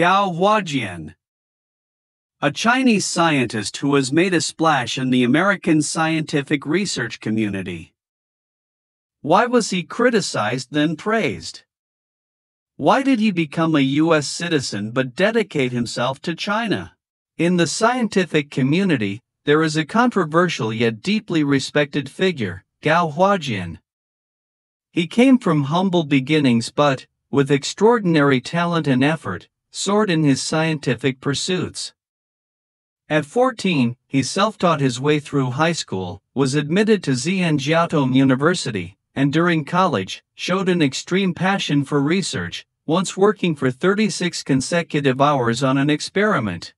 Gao Huajian. A Chinese scientist who has made a splash in the American scientific research community. Why was he criticized then praised? Why did he become a U.S. citizen but dedicate himself to China? In the scientific community, there is a controversial yet deeply respected figure, Gao Huajian. He came from humble beginnings but, with extraordinary talent and effort, soared in his scientific pursuits. At 14, he self taught his way through high school, was admitted to Zhejiang University, and during college, showed an extreme passion for research, once working for 36 consecutive hours on an experiment.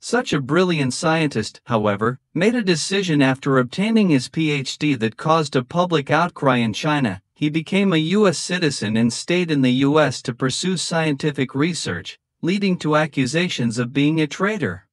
Such a brilliant scientist, however, made a decision after obtaining his PhD that caused a public outcry in China. He became a U.S. citizen and stayed in the U.S. to pursue scientific research, leading to accusations of being a traitor.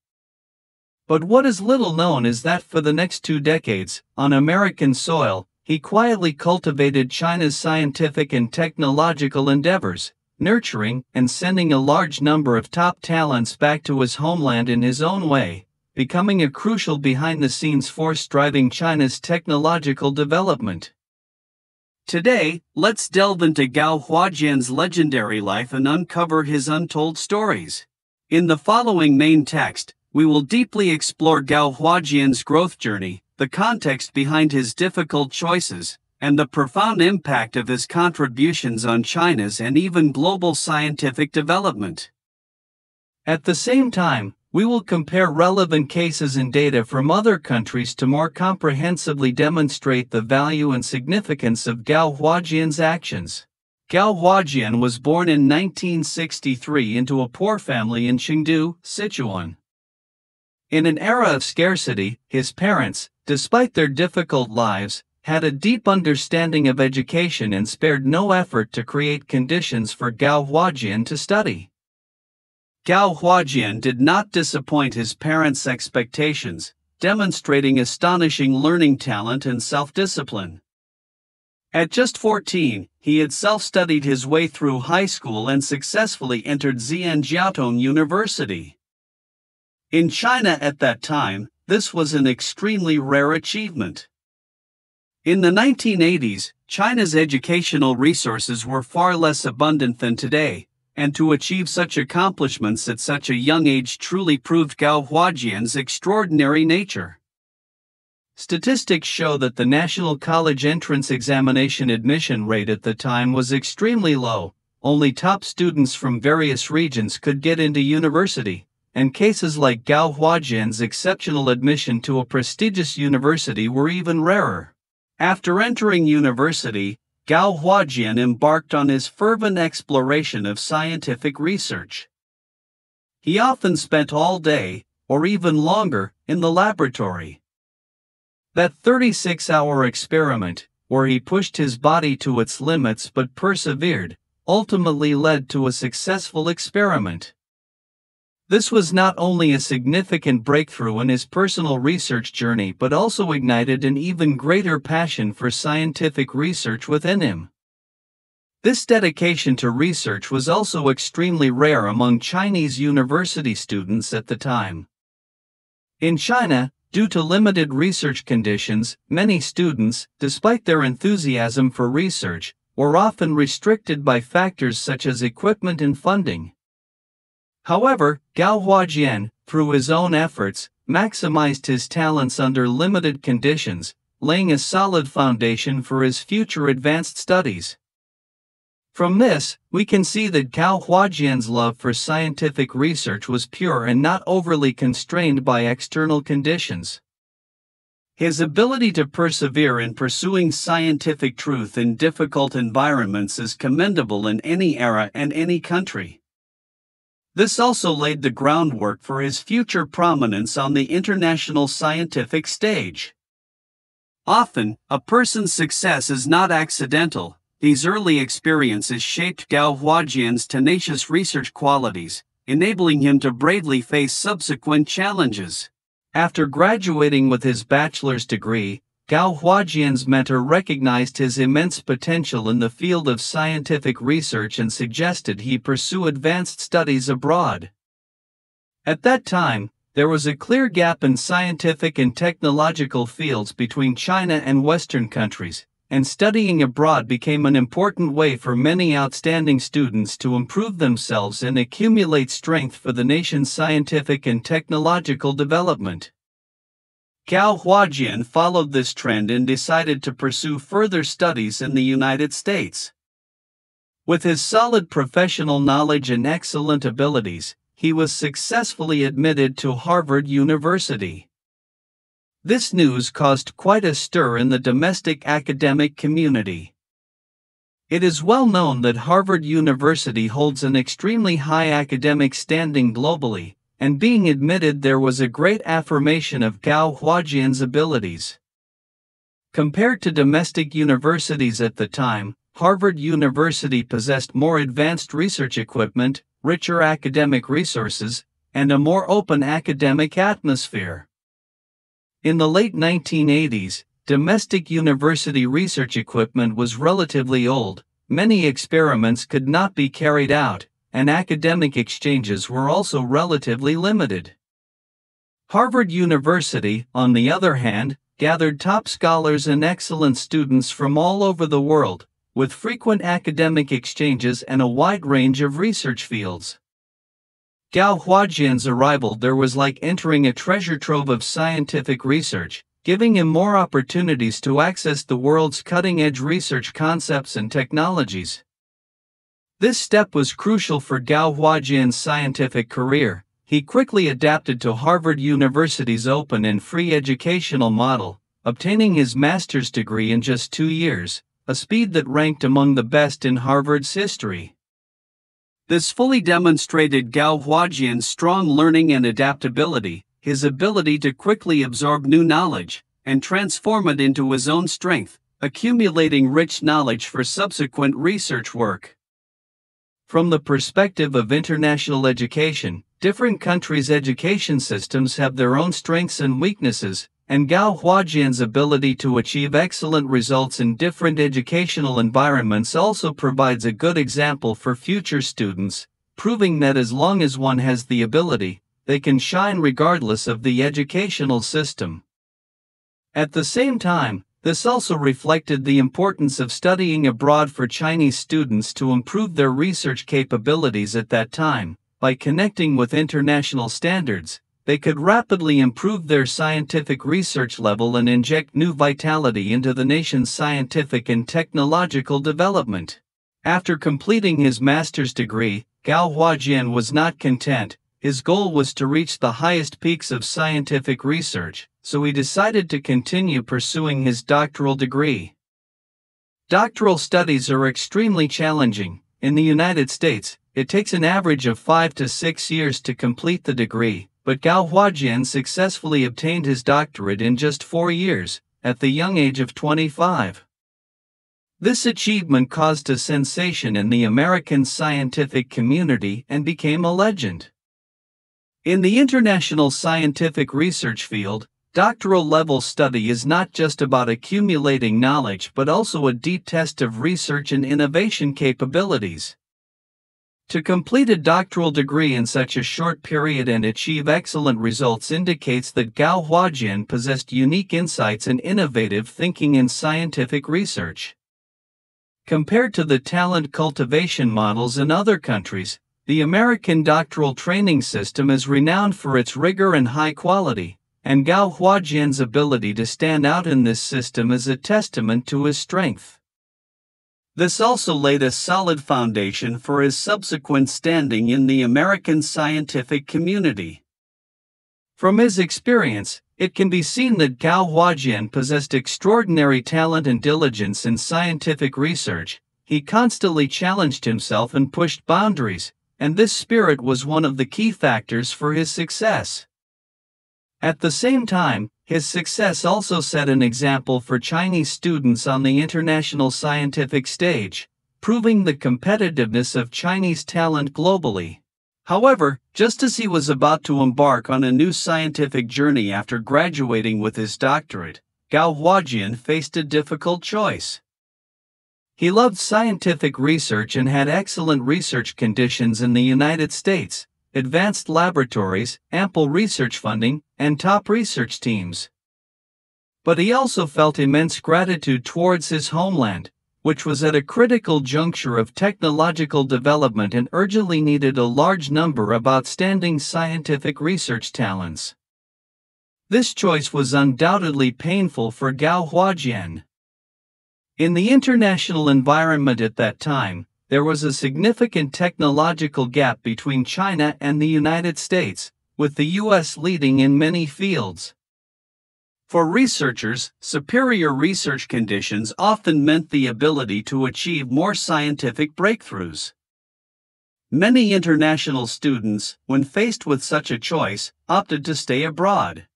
But what is little known is that for the next two decades, on American soil, he quietly cultivated China's scientific and technological endeavors, nurturing and sending a large number of top talents back to his homeland in his own way, becoming a crucial behind the scenes force driving China's technological development. Today, let's delve into Gao Huajian's legendary life and uncover his untold stories. In the following main text, we will deeply explore Gao Huajian's growth journey, the context behind his difficult choices, and the profound impact of his contributions on China's and even global scientific development. At the same time, we will compare relevant cases and data from other countries to more comprehensively demonstrate the value and significance of Gao Huajian's actions. Gao Huajian was born in 1963 into a poor family in Chengdu, Sichuan. In an era of scarcity, his parents, despite their difficult lives, had a deep understanding of education and spared no effort to create conditions for Gao Huajian to study. Gao Huajian did not disappoint his parents' expectations, demonstrating astonishing learning talent and self discipline. At just 14, he had self studied his way through high school and successfully entered Zhejiang University. In China at that time, this was an extremely rare achievement. In the 1980s, China's educational resources were far less abundant than today, and to achieve such accomplishments at such a young age truly proved Gao Huajian's extraordinary nature. Statistics show that the National College Entrance Examination admission rate at the time was extremely low, only top students from various regions could get into university, and cases like Gao Huajian's exceptional admission to a prestigious university were even rarer. After entering university, Gao Huajian embarked on his fervent exploration of scientific research. He often spent all day, or even longer, in the laboratory. That 36 hour experiment, where he pushed his body to its limits but persevered, ultimately led to a successful experiment. This was not only a significant breakthrough in his personal research journey but also ignited an even greater passion for scientific research within him. This dedication to research was also extremely rare among Chinese university students at the time. In China, due to limited research conditions, many students, despite their enthusiasm for research, were often restricted by factors such as equipment and funding. However, Gao Huajian, through his own efforts, maximized his talents under limited conditions, laying a solid foundation for his future advanced studies. From this, we can see that Gao Huajian's love for scientific research was pure and not overly constrained by external conditions. His ability to persevere in pursuing scientific truth in difficult environments is commendable in any era and any country. This also laid the groundwork for his future prominence on the international scientific stage. Often, a person's success is not accidental. These early experiences shaped Gao Huajian's tenacious research qualities, enabling him to bravely face subsequent challenges. After graduating with his bachelor's degree, Gao Huajian's mentor recognized his immense potential in the field of scientific research and suggested he pursue advanced studies abroad. At that time, there was a clear gap in scientific and technological fields between China and Western countries, and studying abroad became an important way for many outstanding students to improve themselves and accumulate strength for the nation's scientific and technological development. Gao Huajian followed this trend and decided to pursue further studies in the United States. With his solid professional knowledge and excellent abilities, he was successfully admitted to Harvard University. This news caused quite a stir in the domestic academic community. It is well known that Harvard University holds an extremely high academic standing globally, and being admitted there was a great affirmation of Gao Huajian's abilities. Compared to domestic universities at the time, Harvard University possessed more advanced research equipment, richer academic resources, and a more open academic atmosphere. In the late 1980s, domestic university research equipment was relatively old, many experiments could not be carried out, and academic exchanges were also relatively limited. Harvard University, on the other hand, gathered top scholars and excellent students from all over the world, with frequent academic exchanges and a wide range of research fields. Gao Huajian's arrival there was like entering a treasure trove of scientific research, giving him more opportunities to access the world's cutting edge research concepts and technologies. This step was crucial for Gao Huajian's scientific career. He quickly adapted to Harvard University's open and free educational model, obtaining his master's degree in just two years, a speed that ranked among the best in Harvard's history. This fully demonstrated Gao Huajian's strong learning and adaptability, his ability to quickly absorb new knowledge and transform it into his own strength, accumulating rich knowledge for subsequent research work. From the perspective of international education, different countries' education systems have their own strengths and weaknesses, and Gao Huajian's ability to achieve excellent results in different educational environments also provides a good example for future students, proving that as long as one has the ability, they can shine regardless of the educational system. At the same time, this also reflected the importance of studying abroad for Chinese students to improve their research capabilities at that time. By connecting with international standards, they could rapidly improve their scientific research level and inject new vitality into the nation's scientific and technological development. After completing his master's degree, Gao Huajian was not content, his goal was to reach the highest peaks of scientific research, so he decided to continue pursuing his doctoral degree. Doctoral studies are extremely challenging. In the United States, it takes an average of five to six years to complete the degree, but Gao Huajian successfully obtained his doctorate in just four years, at the young age of 25. This achievement caused a sensation in the American scientific community and became a legend. In the international scientific research field, doctoral level study is not just about accumulating knowledge but also a deep test of research and innovation capabilities. To complete a doctoral degree in such a short period and achieve excellent results indicates that Gao Huajian possessed unique insights and innovative thinking in scientific research. Compared to the talent cultivation models in other countries, the American doctoral training system is renowned for its rigor and high quality, and Gao Huajian's ability to stand out in this system is a testament to his strength. This also laid a solid foundation for his subsequent standing in the American scientific community. From his experience, it can be seen that Gao Huajian possessed extraordinary talent and diligence in scientific research. He constantly challenged himself and pushed boundaries, and this spirit was one of the key factors for his success. At the same time, his success also set an example for Chinese students on the international scientific stage, proving the competitiveness of Chinese talent globally. However, just as he was about to embark on a new scientific journey after graduating with his doctorate, Gao Huajian faced a difficult choice. He loved scientific research and had excellent research conditions in the United States, advanced laboratories, ample research funding, and top research teams. But he also felt immense gratitude towards his homeland, which was at a critical juncture of technological development and urgently needed a large number of outstanding scientific research talents. This choice was undoubtedly painful for Gao Huajian. In the international environment at that time, there was a significant technological gap between China and the United States, with the US leading in many fields. For researchers, superior research conditions often meant the ability to achieve more scientific breakthroughs. Many international students, when faced with such a choice, opted to stay abroad.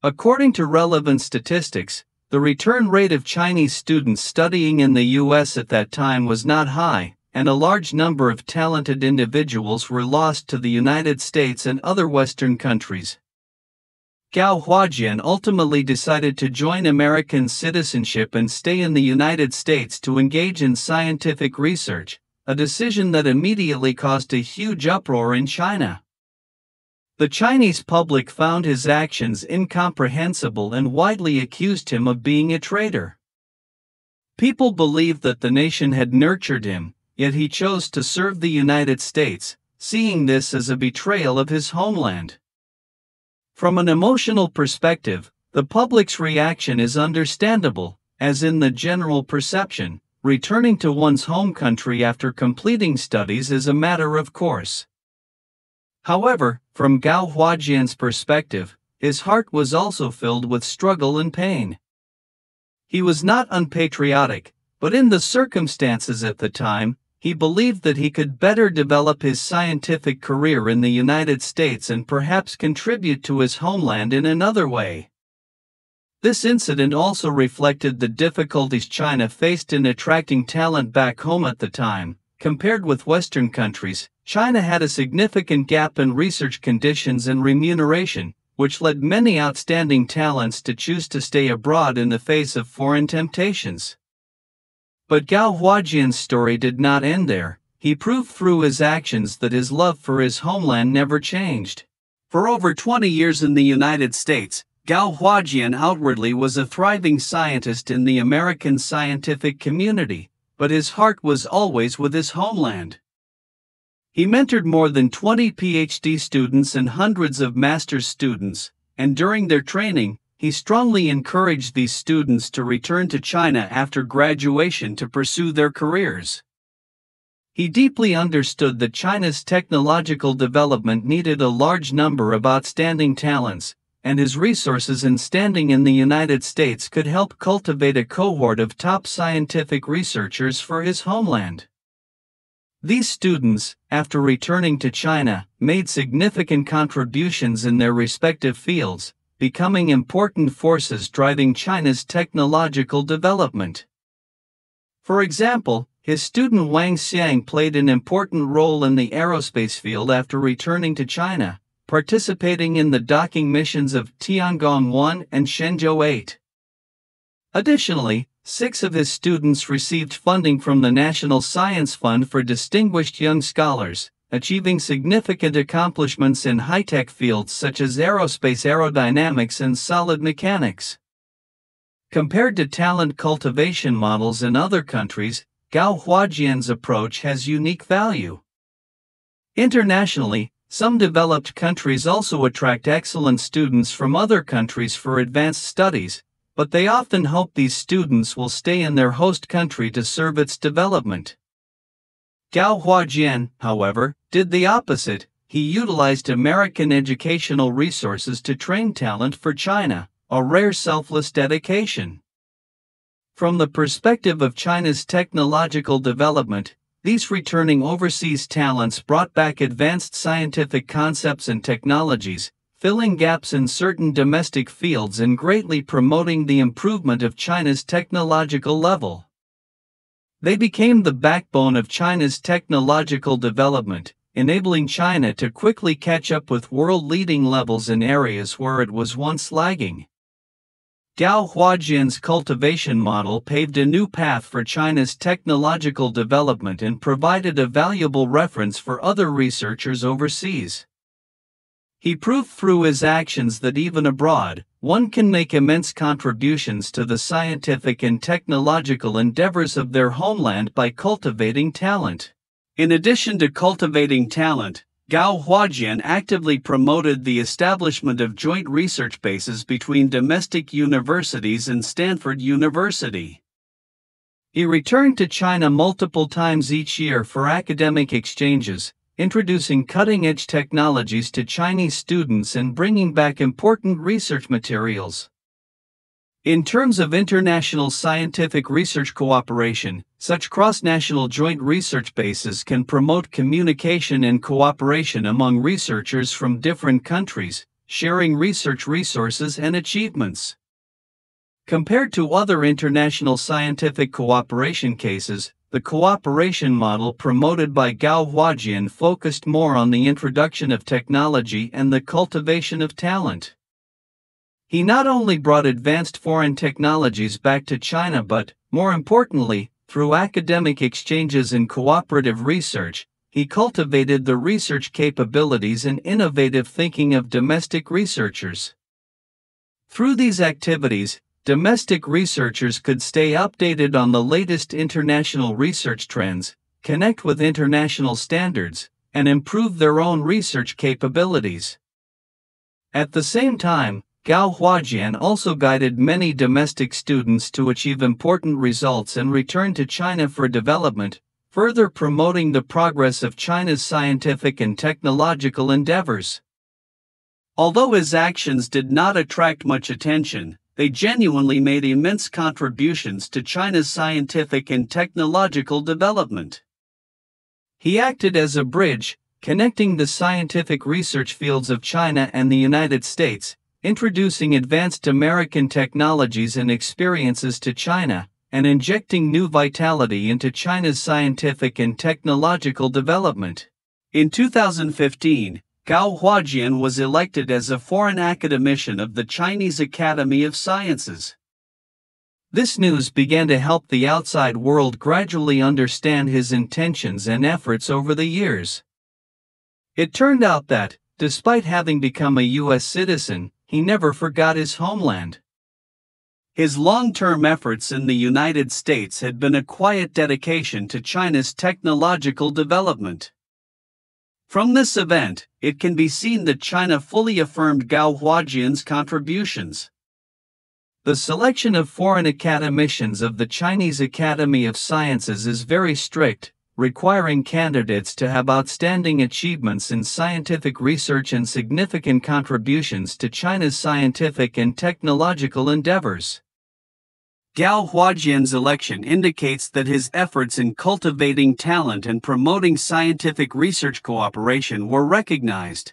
According to relevant statistics, the return rate of Chinese students studying in the US at that time was not high, and a large number of talented individuals were lost to the United States and other Western countries. Gao Huajian ultimately decided to join American citizenship and stay in the United States to engage in scientific research, a decision that immediately caused a huge uproar in China. The Chinese public found his actions incomprehensible and widely accused him of being a traitor. People believed that the nation had nurtured him, yet he chose to serve the United States, seeing this as a betrayal of his homeland. From an emotional perspective, the public's reaction is understandable, as in the general perception, returning to one's home country after completing studies is a matter of course. However, from Gao Huajian's perspective, his heart was also filled with struggle and pain. He was not unpatriotic, but in the circumstances at the time, he believed that he could better develop his scientific career in the United States and perhaps contribute to his homeland in another way. This incident also reflected the difficulties China faced in attracting talent back home at the time, Compared with Western countries, China had a significant gap in research conditions and remuneration, which led many outstanding talents to choose to stay abroad in the face of foreign temptations. But Gao Huajian's story did not end there. He proved through his actions that his love for his homeland never changed. For over 20 years in the United States, Gao Huajian outwardly was a thriving scientist in the American scientific community, but his heart was always with his homeland. He mentored more than 20 PhD students and hundreds of master's students, and during their training, he strongly encouraged these students to return to China after graduation to pursue their careers. He deeply understood that China's technological development needed a large number of outstanding talents, and his resources and standing in the United States could help cultivate a cohort of top scientific researchers for his homeland. These students, after returning to China, made significant contributions in their respective fields, becoming important forces driving China's technological development. For example, his student Wang Xiang played an important role in the aerospace field after returning to China, participating in the docking missions of Tiangong 1 and Shenzhou 8. Additionally, six of his students received funding from the National Science Fund for Distinguished Young Scholars, achieving significant accomplishments in high tech fields such as aerospace aerodynamics and solid mechanics. Compared to talent cultivation models in other countries, Gao Huajian's approach has unique value. Internationally, some developed countries also attract excellent students from other countries for advanced studies, but they often hope these students will stay in their host country to serve its development. Gao Huajian, however, did the opposite. He utilized American educational resources to train talent for China, a rare selfless dedication. From the perspective of China's technological development, these returning overseas talents brought back advanced scientific concepts and technologies, filling gaps in certain domestic fields and greatly promoting the improvement of China's technological level. They became the backbone of China's technological development, enabling China to quickly catch up with world leading levels in areas where it was once lagging. Gao Huajian's cultivation model paved a new path for China's technological development and provided a valuable reference for other researchers overseas. He proved through his actions that even abroad, one can make immense contributions to the scientific and technological endeavors of their homeland by cultivating talent. In addition to cultivating talent, Gao Huajian actively promoted the establishment of joint research bases between domestic universities and Stanford University. He returned to China multiple times each year for academic exchanges, introducing cutting edge technologies to Chinese students and bringing back important research materials. In terms of international scientific research cooperation, such cross national joint research bases can promote communication and cooperation among researchers from different countries, sharing research resources and achievements. Compared to other international scientific cooperation cases, the cooperation model promoted by Gao Huajian focused more on the introduction of technology and the cultivation of talent. He not only brought advanced foreign technologies back to China but, more importantly, through academic exchanges and cooperative research, he cultivated the research capabilities and innovative thinking of domestic researchers. Through these activities, domestic researchers could stay updated on the latest international research trends, connect with international standards, and improve their own research capabilities. At the same time, Gao Huajian also guided many domestic students to achieve important results and return to China for development, further promoting the progress of China's scientific and technological endeavors. Although his actions did not attract much attention, they genuinely made immense contributions to China's scientific and technological development. He acted as a bridge, connecting the scientific research fields of China and the United States, introducing advanced American technologies and experiences to China, and injecting new vitality into China's scientific and technological development. In 2015, Gao Huajian was elected as a foreign academician of the Chinese Academy of Sciences. This news began to help the outside world gradually understand his intentions and efforts over the years. It turned out that, despite having become a U.S. citizen, he never forgot his homeland. His long term efforts in the United States had been a quiet dedication to China's technological development. From this event, it can be seen that China fully affirmed Gao Huajian's contributions. The selection of foreign academicians of the Chinese Academy of Sciences is very strict, requiring candidates to have outstanding achievements in scientific research and significant contributions to China's scientific and technological endeavors. Gao Huajian's election indicates that his efforts in cultivating talent and promoting scientific research cooperation were recognized.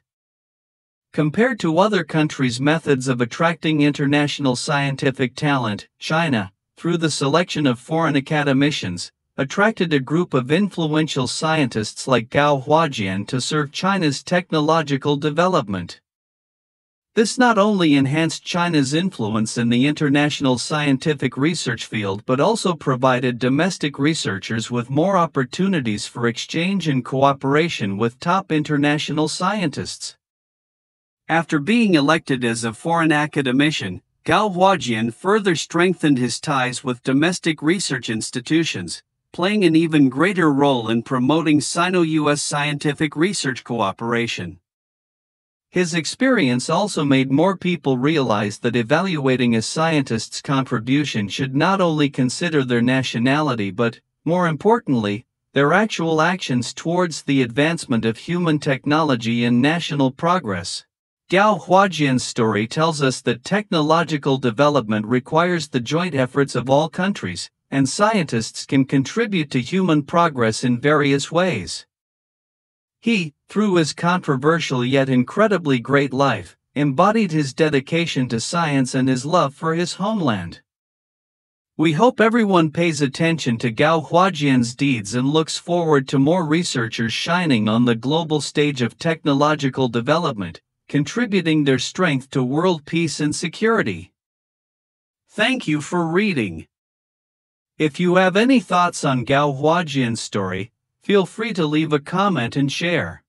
Compared to other countries' methods of attracting international scientific talent, China, through the selection of foreign academicians, attracted a group of influential scientists like Gao Huajian to serve China's technological development. This not only enhanced China's influence in the international scientific research field but also provided domestic researchers with more opportunities for exchange and cooperation with top international scientists. After being elected as a foreign academician, Gao Huajian further strengthened his ties with domestic research institutions, playing an even greater role in promoting Sino US scientific research cooperation. His experience also made more people realize that evaluating a scientist's contribution should not only consider their nationality but, more importantly, their actual actions towards the advancement of human technology and national progress. Gao Huajian's story tells us that technological development requires the joint efforts of all countries, and scientists can contribute to human progress in various ways. He, through his controversial yet incredibly great life, embodied his dedication to science and his love for his homeland. We hope everyone pays attention to Gao Huajian's deeds and looks forward to more researchers shining on the global stage of technological development, contributing their strength to world peace and security. Thank you for reading. If you have any thoughts on Gao Huajian's story, feel free to leave a comment and share.